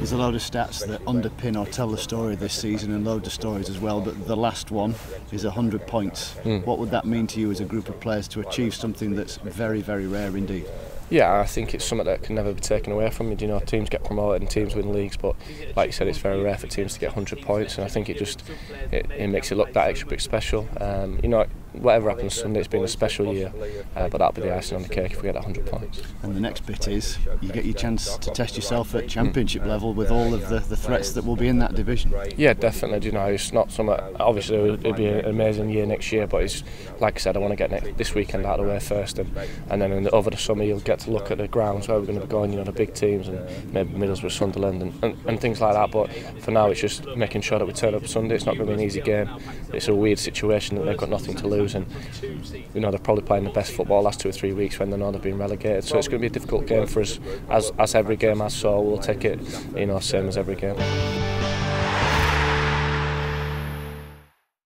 There's a load of stats that underpin or tell the story this season, and loads of stories as well. But the last one is 100 points. Mm. What would that mean to you as a group of players to achieve something that's very, very rare indeed? Yeah, I think it's something that can never be taken away from you. You know, teams get promoted and teams win leagues, but like you said, it's very rare for teams to get 100 points, and I think it just it, it makes it look that extra bit special. Um, you know, whatever happens Sunday, it's been a special year, uh, but that'll be the icing on the cake if we get 100 points. And the next bit is you get your chance to test yourself at championship level with all of the, the threats that will be in that division. Yeah, definitely. You know, it's not something. Obviously, it'll be an amazing year next year, but it's like I said, I want to get next, this weekend out of the way first, and, and then the, over the summer you'll get to look at the grounds where we're going to be going. You know, the big teams and maybe Middlesbrough, Sunderland, and, and, and things like that. But for now, it's just making sure that we turn up Sunday. It's not going to be an easy game. It's a weird situation that they've got nothing to lose. And you know they're probably playing the best football last two or three weeks when they know they've been relegated. So it's going to be a difficult game for us, as as every game has. So we'll take it, you know, same as every game.